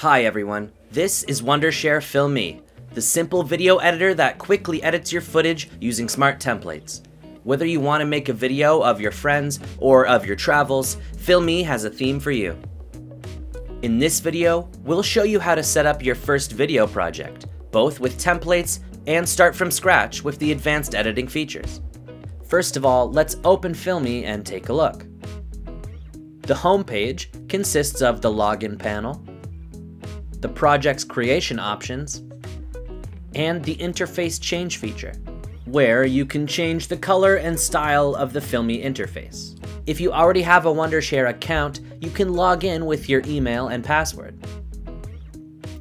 Hi everyone, this is Wondershare Filmii, the simple video editor that quickly edits your footage using smart templates. Whether you want to make a video of your friends or of your travels, Filmii has a theme for you. In this video, we'll show you how to set up your first video project, both with templates and start from scratch with the advanced editing features. First of all, let's open Filmii and take a look. The home page consists of the login panel, the project's creation options, and the interface change feature, where you can change the color and style of the Filmii interface. If you already have a Wondershare account, you can log in with your email and password.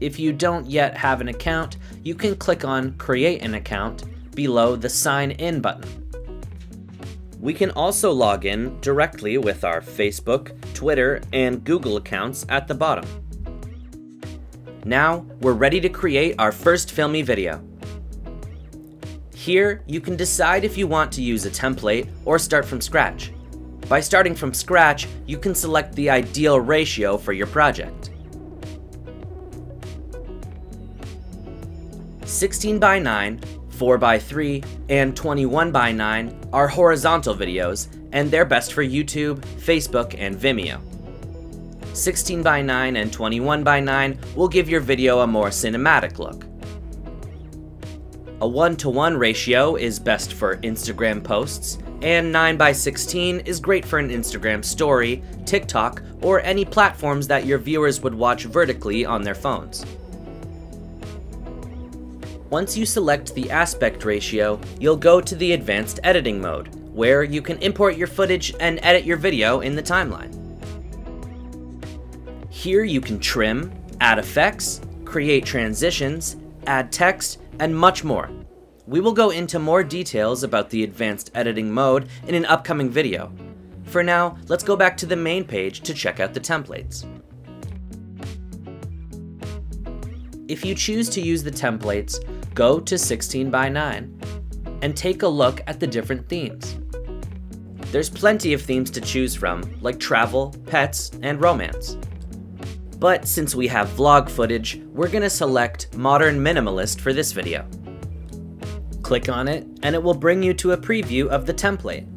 If you don't yet have an account, you can click on Create an Account below the Sign In button. We can also log in directly with our Facebook, Twitter, and Google accounts at the bottom. Now, we're ready to create our first Filmii video. Here, you can decide if you want to use a template or start from scratch. By starting from scratch, you can select the ideal ratio for your project. 16 by 9, 4 by 3, and 21 by 9 are horizontal videos, and they're best for YouTube, Facebook, and Vimeo. 16 by 9 and 21 by 9 will give your video a more cinematic look. A 1 to 1 ratio is best for Instagram posts, and 9 by 16 is great for an Instagram story, TikTok, or any platforms that your viewers would watch vertically on their phones. Once you select the aspect ratio, you'll go to the advanced editing mode, where you can import your footage and edit your video in the timeline. Here you can trim, add effects, create transitions, add text, and much more. We will go into more details about the advanced editing mode in an upcoming video. For now, let's go back to the main page to check out the templates. If you choose to use the templates, go to 16 by 9 and take a look at the different themes. There's plenty of themes to choose from, like travel, pets, and romance. But since we have vlog footage, we're gonna select Modern Minimalist for this video. Click on it, and it will bring you to a preview of the template.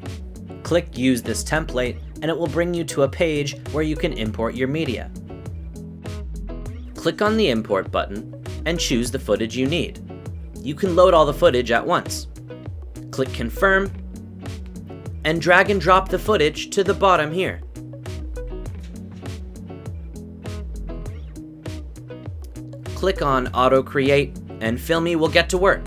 Click Use this template, and it will bring you to a page where you can import your media. Click on the Import button, and choose the footage you need. You can load all the footage at once. Click Confirm, and drag and drop the footage to the bottom here. Click on Auto Create, and Filmii will get to work.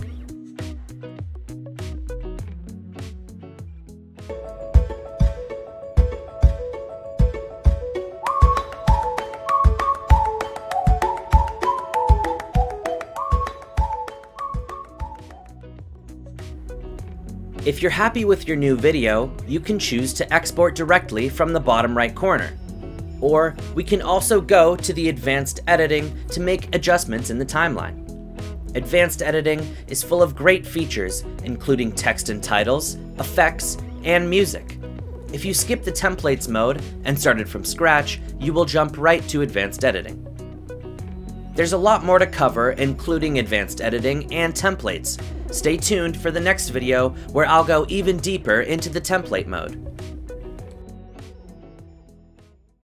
If you're happy with your new video, you can choose to export directly from the bottom right corner. Or we can also go to the advanced editing to make adjustments in the timeline. Advanced editing is full of great features, including text and titles, effects, and music. If you skip the templates mode and started from scratch, you will jump right to advanced editing. There's a lot more to cover, including advanced editing and templates. Stay tuned for the next video where I'll go even deeper into the template mode.